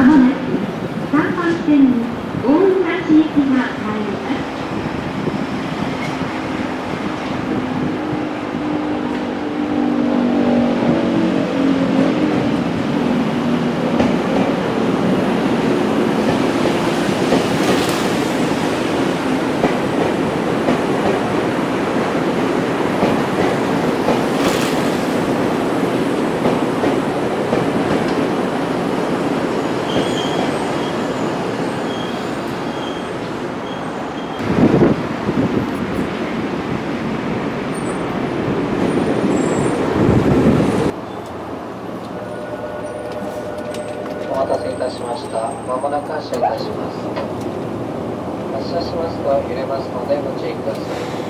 まもなく3番線に大浦市行が入る。待たせいたしました。まもなく発車いたします。発車しますと揺れますのでご注意ください。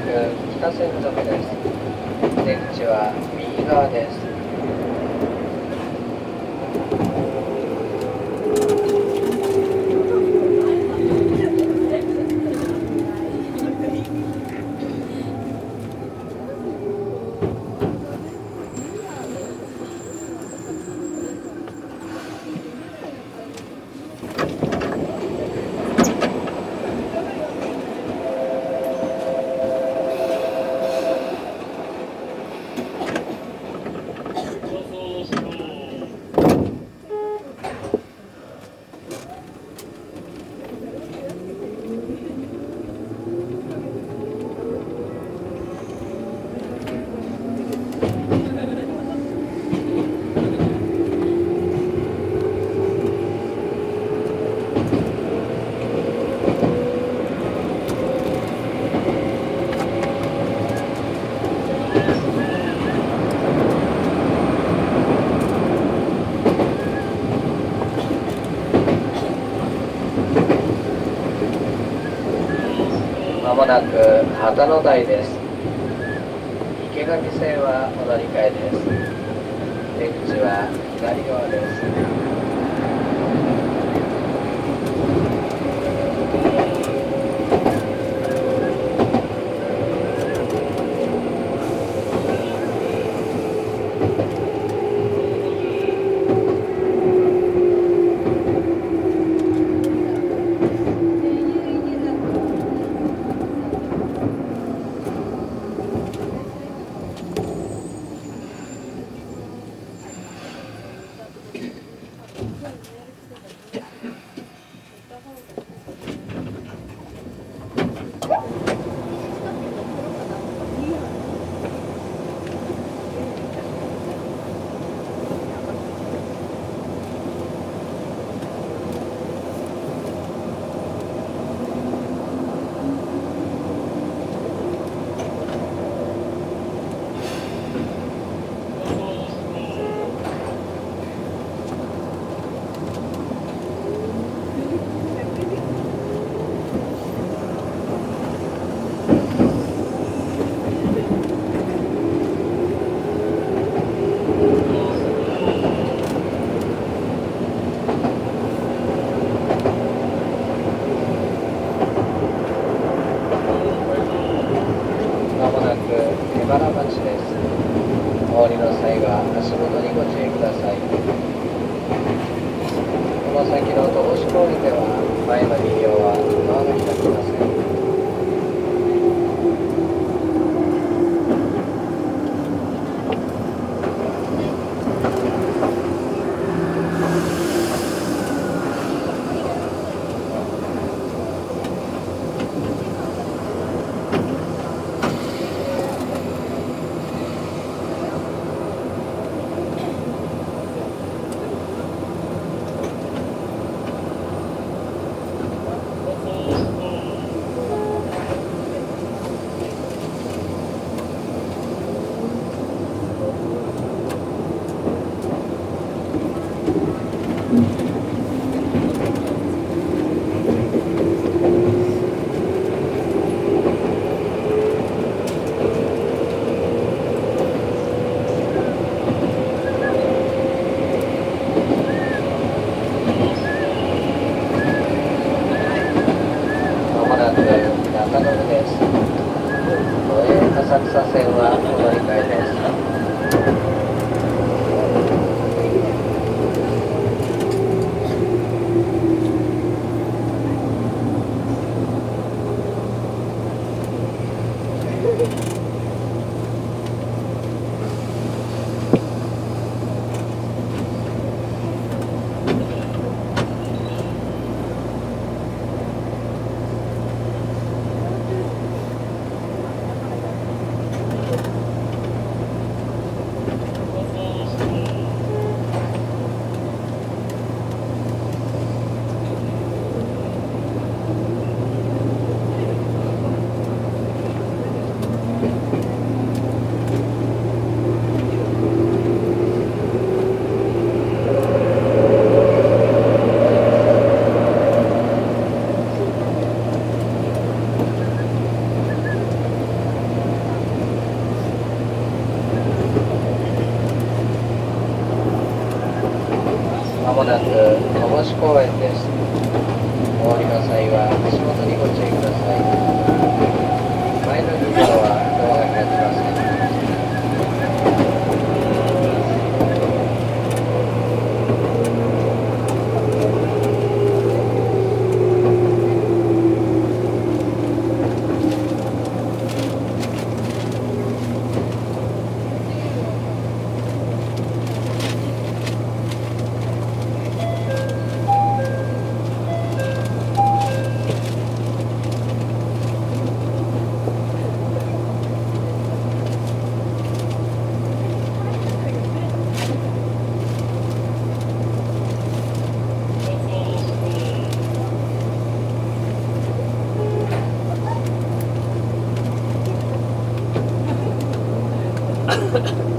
北千住です。出口は右側です。まもなく旗の台です。池上線は乗り換えです。出口は左側ですまもなく荏原町ですお降りの際は足元にご注意くださいこの先の戸越公園では前の鴨志公園です。お降りの際は足元にご注意ください。前の車は Ha ha ha.